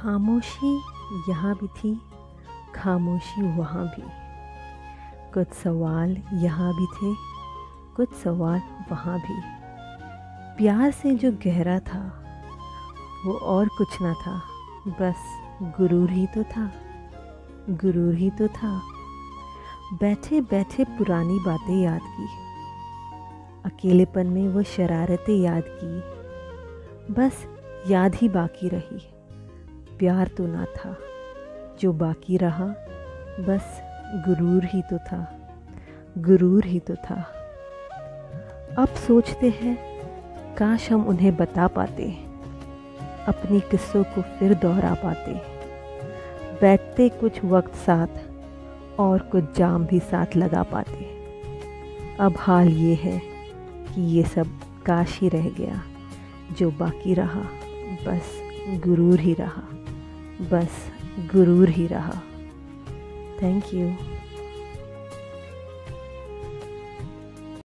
खामोशी यहाँ भी थी, खामोशी वहाँ भी। कुछ सवाल यहाँ भी थे, कुछ सवाल वहाँ भी। प्यार से जो गहरा था, वो और कुछ ना था, बस गुरूर ही तो था, गुरूर ही तो था। बैठे बैठे पुरानी बातें याद की, अकेलेपन में वो शरारतें याद की, बस याद ही बाकी रही। प्यार तो ना था। जो बाकी रहा, बस गुरूर ही तो था। गुरूर ही तो था। अब सोचते हैं, काश हम उन्हें बता पाते। अपनी किस्सों को फिर दोहरा पाते। बैठते कुछ वक्त साथ, और कुछ जाम भी साथ लगा पाते। अब हाल ये है कि ये सब काश ही रह गया। जो बाकी रहा, बस गुरूर ही रहा। बस गुरूर ही रहा। Thank you